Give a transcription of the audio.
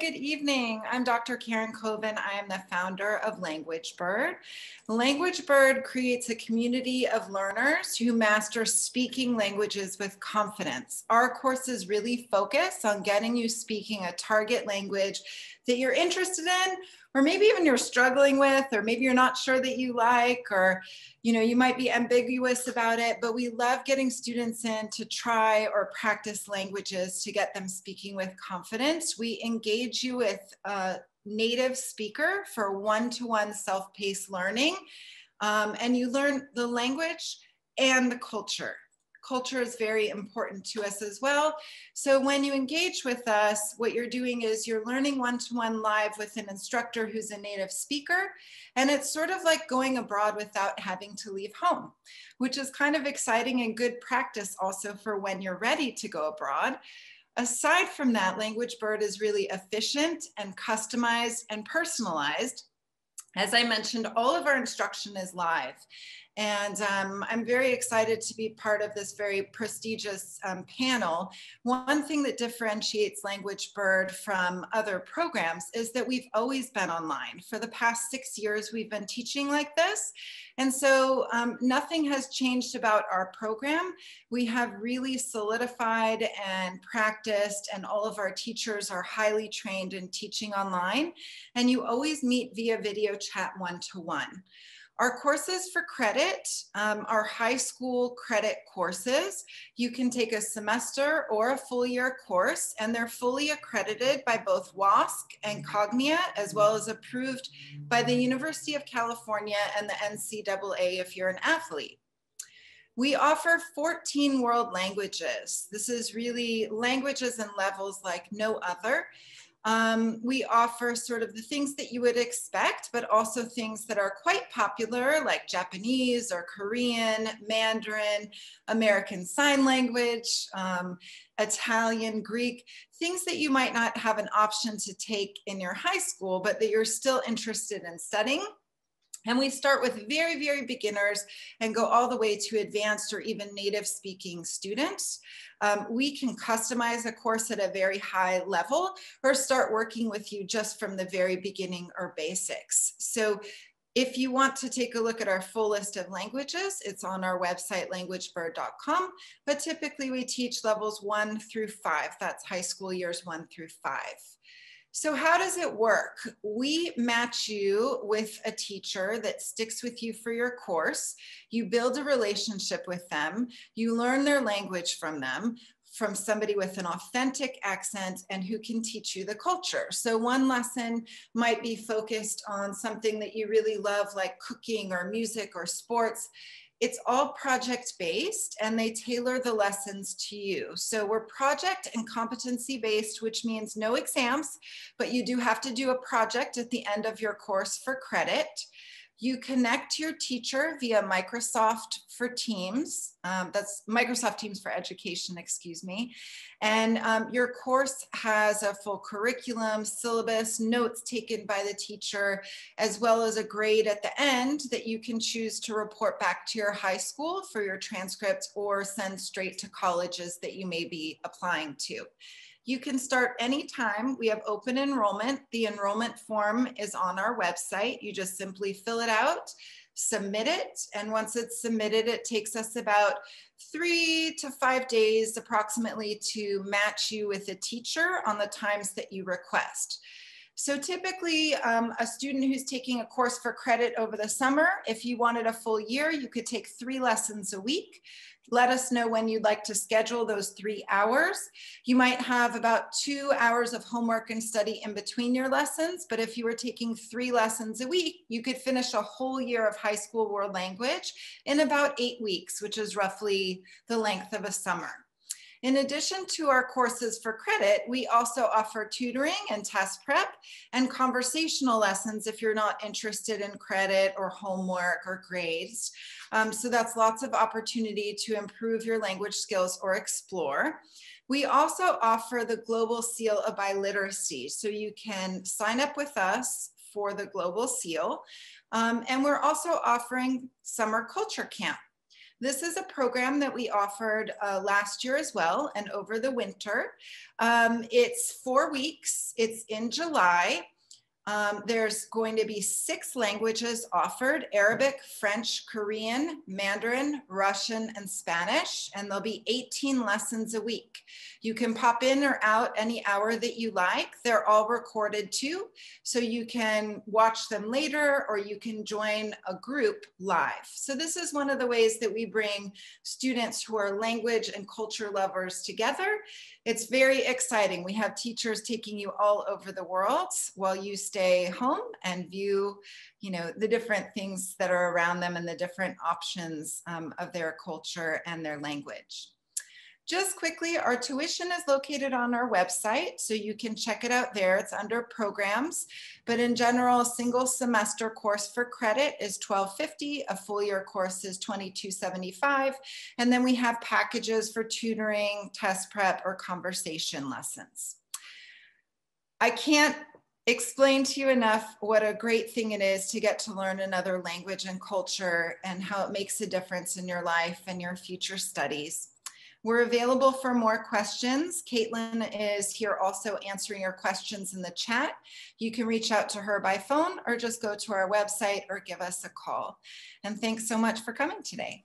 good evening. I'm Dr. Karen Coven. I am the founder of Language Bird. Language Bird creates a community of learners who master speaking languages with confidence. Our courses really focus on getting you speaking a target language that you're interested in or maybe even you're struggling with or maybe you're not sure that you like or you know you might be ambiguous about it. But we love getting students in to try or practice languages to get them speaking with confidence. We engage you with a native speaker for one-to-one self-paced learning um, and you learn the language and the culture culture is very important to us as well. So when you engage with us, what you're doing is you're learning one-to-one live with an instructor who's a native speaker. And it's sort of like going abroad without having to leave home, which is kind of exciting and good practice also for when you're ready to go abroad. Aside from that, Language Bird is really efficient and customized and personalized. As I mentioned, all of our instruction is live. And um, I'm very excited to be part of this very prestigious um, panel. One thing that differentiates Language Bird from other programs is that we've always been online. For the past six years, we've been teaching like this. And so um, nothing has changed about our program. We have really solidified and practiced, and all of our teachers are highly trained in teaching online. And you always meet via video chat one-to-one. -one. Our courses for credit um, are high school credit courses. You can take a semester or a full year course, and they're fully accredited by both WASC and Cognia, as well as approved by the University of California and the NCAA if you're an athlete. We offer 14 world languages. This is really languages and levels like no other. Um, we offer sort of the things that you would expect, but also things that are quite popular, like Japanese or Korean, Mandarin, American Sign Language, um, Italian, Greek, things that you might not have an option to take in your high school, but that you're still interested in studying. And we start with very, very beginners and go all the way to advanced or even native speaking students. Um, we can customize a course at a very high level or start working with you just from the very beginning or basics. So if you want to take a look at our full list of languages, it's on our website, languagebird.com. But typically we teach levels one through five. That's high school years one through five. So how does it work? We match you with a teacher that sticks with you for your course. You build a relationship with them. You learn their language from them from somebody with an authentic accent and who can teach you the culture. So one lesson might be focused on something that you really love like cooking or music or sports it's all project based and they tailor the lessons to you. So we're project and competency based, which means no exams, but you do have to do a project at the end of your course for credit. You connect to your teacher via Microsoft for Teams. Um, that's Microsoft Teams for Education, excuse me. And um, your course has a full curriculum, syllabus, notes taken by the teacher, as well as a grade at the end that you can choose to report back to your high school for your transcripts or send straight to colleges that you may be applying to. You can start anytime. We have open enrollment. The enrollment form is on our website. You just simply fill it out, submit it. And once it's submitted, it takes us about three to five days approximately to match you with a teacher on the times that you request. So typically um, a student who's taking a course for credit over the summer, if you wanted a full year, you could take three lessons a week. Let us know when you'd like to schedule those three hours. You might have about two hours of homework and study in between your lessons, but if you were taking three lessons a week, you could finish a whole year of high school world language in about eight weeks, which is roughly the length of a summer. In addition to our courses for credit, we also offer tutoring and test prep and conversational lessons if you're not interested in credit or homework or grades. Um, so that's lots of opportunity to improve your language skills or explore. We also offer the Global Seal of Biliteracy. So you can sign up with us for the Global Seal. Um, and we're also offering Summer Culture Camp. This is a program that we offered uh, last year as well and over the winter. Um, it's four weeks, it's in July. Um, there's going to be six languages offered Arabic, French, Korean, Mandarin, Russian, and Spanish. And there'll be 18 lessons a week. You can pop in or out any hour that you like. They're all recorded too. So you can watch them later or you can join a group live. So, this is one of the ways that we bring students who are language and culture lovers together. It's very exciting. We have teachers taking you all over the world while you stay home and view, you know, the different things that are around them and the different options um, of their culture and their language. Just quickly, our tuition is located on our website, so you can check it out there. It's under programs, but in general, a single semester course for credit is 1250, a full year course is 2275, and then we have packages for tutoring, test prep, or conversation lessons. I can't explain to you enough what a great thing it is to get to learn another language and culture and how it makes a difference in your life and your future studies. We're available for more questions. Caitlin is here also answering your questions in the chat. You can reach out to her by phone or just go to our website or give us a call. And thanks so much for coming today.